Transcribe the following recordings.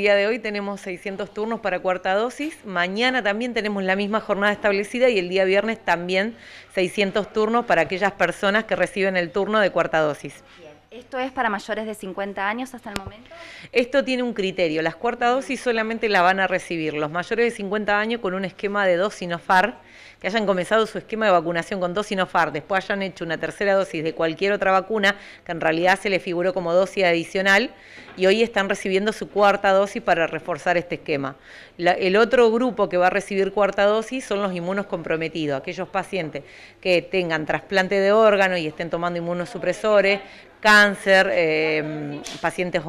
Día de hoy tenemos 600 turnos para cuarta dosis, mañana también tenemos la misma jornada establecida y el día viernes también 600 turnos para aquellas personas que reciben el turno de cuarta dosis. ¿Esto es para mayores de 50 años hasta el momento? Esto tiene un criterio, las cuarta dosis solamente la van a recibir los mayores de 50 años con un esquema de dos Sinofar, que hayan comenzado su esquema de vacunación con dos Sinofar, después hayan hecho una tercera dosis de cualquier otra vacuna, que en realidad se les figuró como dosis adicional, y hoy están recibiendo su cuarta dosis para reforzar este esquema. el otro grupo que va a recibir cuarta dosis son los inmunos comprometidos, aquellos pacientes que tengan trasplante de órgano y estén tomando inmunosupresores, cáncer, eh, pacientes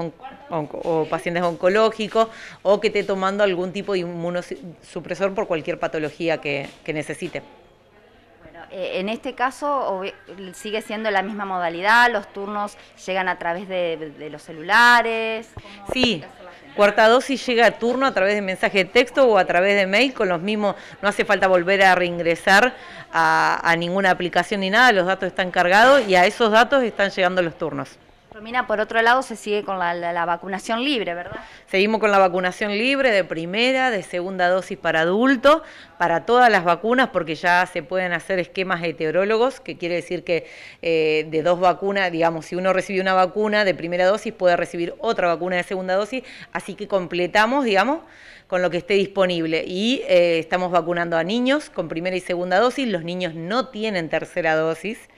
o pacientes oncológicos o que esté tomando algún tipo de inmunosupresor por cualquier patología que, necesite. Eh, en este caso sigue siendo la misma modalidad, los turnos llegan a través de, los celulares. Sí, Cuarta dosis llega a turno a través de mensaje de texto o a través de mail con los mismos, no hace falta volver a reingresar a, ninguna aplicación ni nada, los datos están cargados y a esos datos están llegando los turnos. Romina, por otro lado, se sigue con la, vacunación libre, ¿verdad? Seguimos con la vacunación libre de primera, de segunda dosis para adultos, para todas las vacunas, porque ya se pueden hacer esquemas heterólogos, que quiere decir que eh, de dos vacunas, digamos, si uno recibe una vacuna de primera dosis, puede recibir otra vacuna de segunda dosis, así que completamos, digamos, con lo que esté disponible. Y eh, estamos vacunando a niños con primera y segunda dosis, los niños no tienen tercera dosis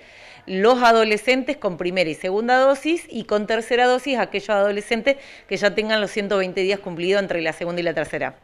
los adolescentes con primera y segunda dosis y con tercera dosis aquellos adolescentes que ya tengan los 120 días cumplidos entre la segunda y la tercera.